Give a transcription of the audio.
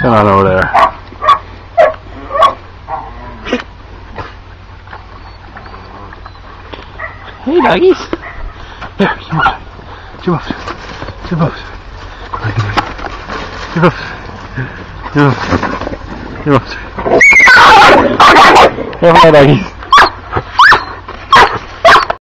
Come on over there. Hey, doggies. Here, come on. Jump up. Jump up. Jump up. Jump up. Jump up. Come on, doggies.